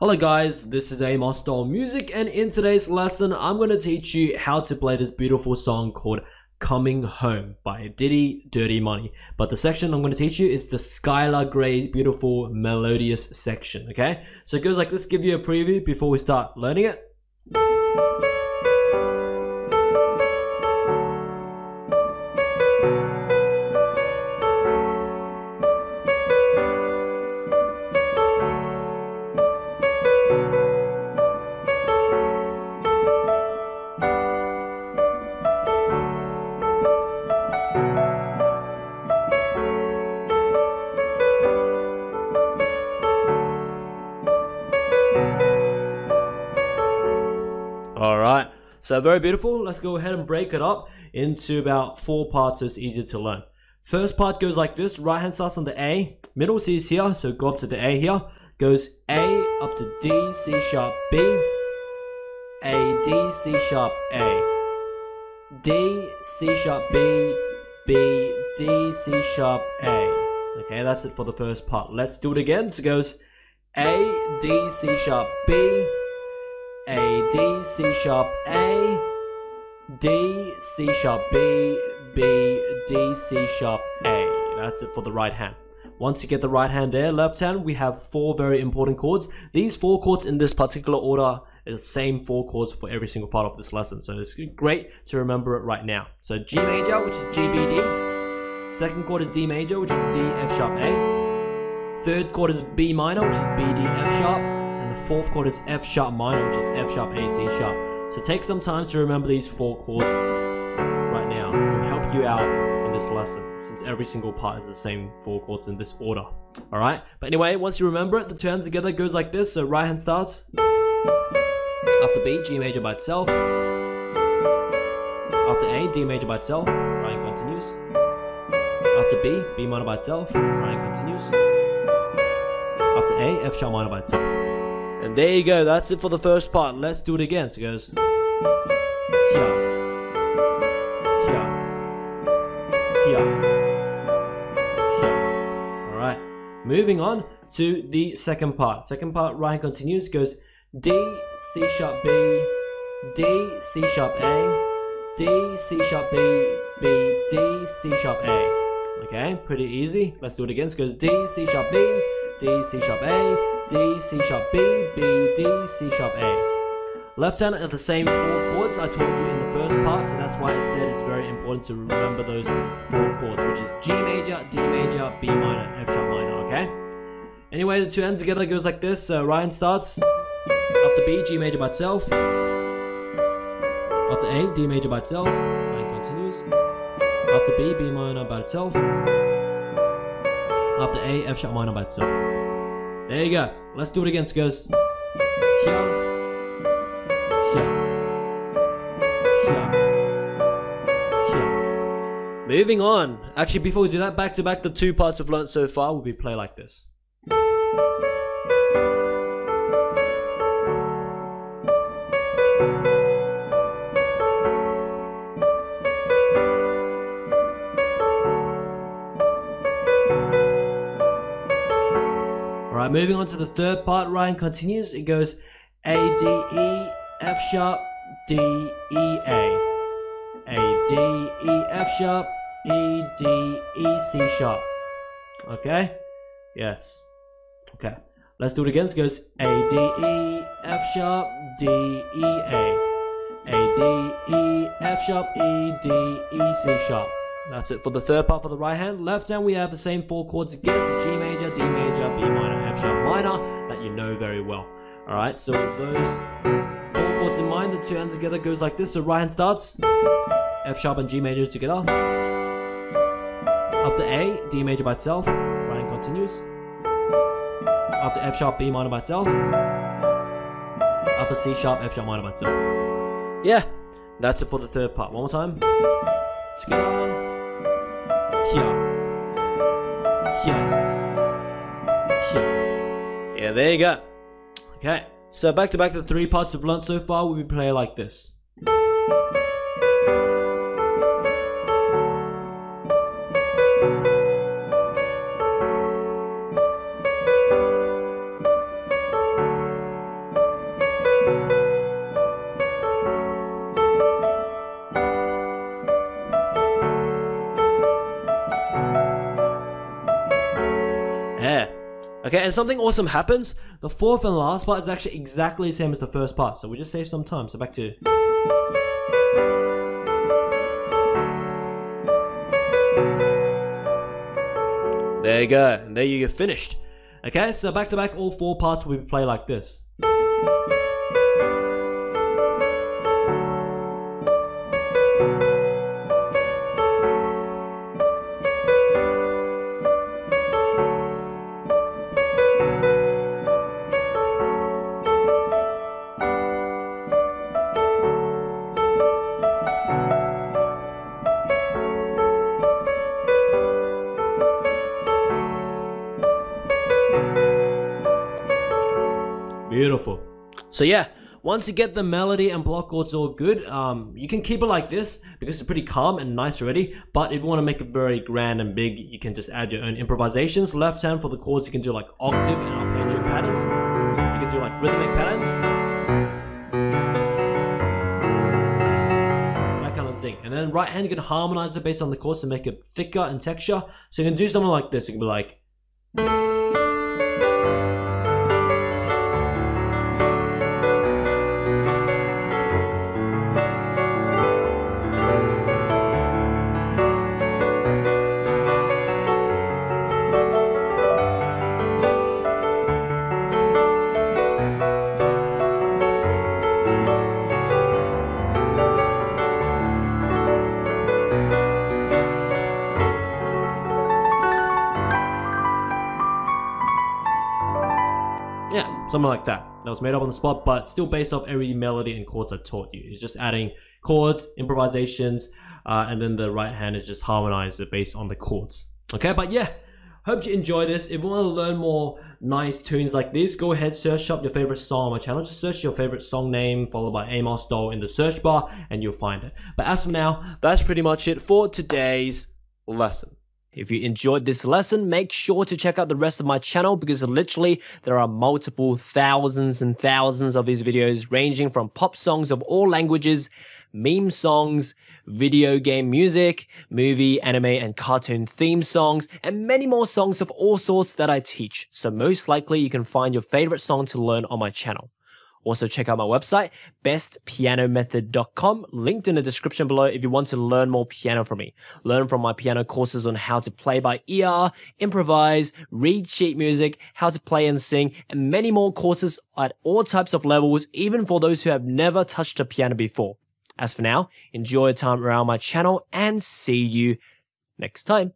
Hello guys, this is Amosdoll Music and in today's lesson I'm going to teach you how to play this beautiful song called Coming Home by Diddy Dirty Money. But the section I'm going to teach you is the Skylar Grey beautiful melodious section, okay? So it goes like this, give you a preview before we start learning it. All right, so very beautiful. Let's go ahead and break it up into about four parts so it's easier to learn. First part goes like this. Right hand starts on the A. Middle C is here, so go up to the A here. Goes A up to D, C sharp, B. A, D, C sharp, A. D, C sharp, B, B, D, C sharp, A. Okay, that's it for the first part. Let's do it again. So it goes A, D, C sharp, B. D, C sharp, A, D, C sharp, B, B, D, C sharp, A. That's it for the right hand. Once you get the right hand there, left hand, we have four very important chords. These four chords in this particular order is the same four chords for every single part of this lesson. So it's great to remember it right now. So G major, which is G, B, D. Second chord is D major, which is D, F sharp, A. Third chord is B minor, which is B, D, F sharp fourth chord is F sharp minor, which is F sharp A C sharp. So take some time to remember these four chords right now. It will help you out in this lesson since every single part is the same four chords in this order. Alright? But anyway, once you remember it, the two hands together goes like this. So right hand starts after B, G major by itself. After A, D major by itself. Right hand continues. After B, B minor by itself. Right hand continues. After A, F sharp minor by itself. And there you go, that's it for the first part. Let's do it again. So it goes. Alright, moving on to the second part. Second part, right continues, goes D, C sharp B, D, C sharp A, D, C sharp B, B, D, C sharp A. Okay, pretty easy. Let's do it again. So it goes D, C sharp B, D, C sharp A, D, C sharp B, B, D, C sharp A. Left hand are the same four chords I told you in the first part, so that's why it said it's very important to remember those four chords, which is G major, D major, B minor, F sharp minor, okay? Anyway, the two hands together goes like this. Uh, Ryan starts after B, G major by itself. After A, D major by itself. Ryan continues. After B, B minor by itself. After A, F sharp minor by itself. There you go. Let's do it again. Here. Moving on. Actually, before we do that, back to back, the two parts we've learned so far will be play like this. Moving on to the third part, Ryan continues. It goes A, D, E, F sharp, D, E, A. A, D, E, F sharp, E, D, E, C sharp. Okay? Yes. Okay. Let's do it again. It goes A, D, E, F sharp, D, E, A. A, D, E, F sharp, E, D, E, C sharp. That's it for the third part for the right hand. Left hand, we have the same four chords again. G major, D major, B minor, Minor that you know very well. Alright, so those four chords in mind, the two hands together goes like this. So right hand starts F sharp and G major together. Up to A, D major by itself. Right hand continues. to F sharp, B minor by itself. After C sharp, F sharp minor by itself. Yeah, that's it for the third part. One more time. Together. Here. Here. There you go. Okay, so back to back the three parts of have so far, we play like this. Okay, and something awesome happens. The fourth and last part is actually exactly the same as the first part, so we just save some time. So back to. There you go, and there you get finished. Okay, so back to back, all four parts will be played like this. Beautiful. So yeah, once you get the melody and block chords all good, um, you can keep it like this because it's pretty calm and nice already. But if you want to make it very grand and big, you can just add your own improvisations. Left hand for the chords, you can do like octave and arpeggio patterns. You can do like rhythmic patterns. That kind of thing. And then right hand, you can harmonize it based on the chords to make it thicker and texture. So you can do something like this. You can be like. Something like that. That was made up on the spot, but still based off every melody and chords I taught you. It's just adding chords, improvisations, uh, and then the right hand is just harmonized based on the chords. Okay, but yeah, hope you enjoy this. If you want to learn more nice tunes like this, go ahead, search up your favorite song on my channel. Just search your favorite song name followed by Amosdoll in the search bar and you'll find it. But as for now, that's pretty much it for today's lesson. If you enjoyed this lesson, make sure to check out the rest of my channel because literally there are multiple thousands and thousands of these videos ranging from pop songs of all languages, meme songs, video game music, movie, anime, and cartoon theme songs, and many more songs of all sorts that I teach. So most likely you can find your favorite song to learn on my channel. Also check out my website, bestpianomethod.com, linked in the description below if you want to learn more piano from me. Learn from my piano courses on how to play by ear, improvise, read sheet music, how to play and sing, and many more courses at all types of levels, even for those who have never touched a piano before. As for now, enjoy your time around my channel and see you next time.